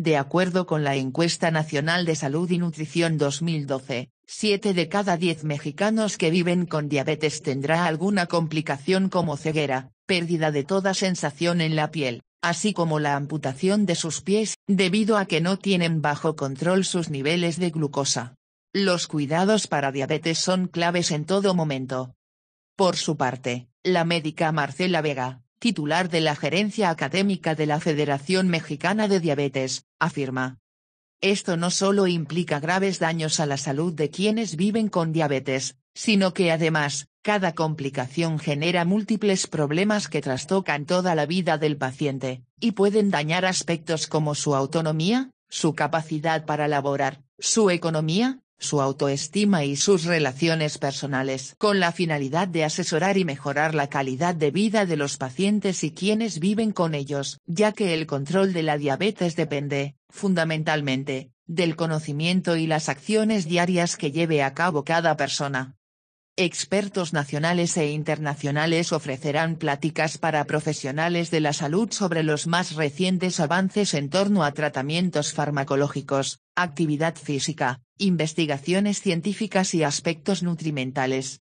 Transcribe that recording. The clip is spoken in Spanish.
De acuerdo con la Encuesta Nacional de Salud y Nutrición 2012, 7 de cada 10 mexicanos que viven con diabetes tendrá alguna complicación como ceguera, pérdida de toda sensación en la piel, así como la amputación de sus pies, debido a que no tienen bajo control sus niveles de glucosa. Los cuidados para diabetes son claves en todo momento. Por su parte, la médica Marcela Vega, titular de la gerencia académica de la Federación Mexicana de Diabetes, afirma. Esto no solo implica graves daños a la salud de quienes viven con diabetes, sino que además, cada complicación genera múltiples problemas que trastocan toda la vida del paciente, y pueden dañar aspectos como su autonomía, su capacidad para laborar, su economía, su autoestima y sus relaciones personales. Con la finalidad de asesorar y mejorar la calidad de vida de los pacientes y quienes viven con ellos, ya que el control de la diabetes depende, fundamentalmente, del conocimiento y las acciones diarias que lleve a cabo cada persona. Expertos nacionales e internacionales ofrecerán pláticas para profesionales de la salud sobre los más recientes avances en torno a tratamientos farmacológicos, actividad física, investigaciones científicas y aspectos nutrimentales.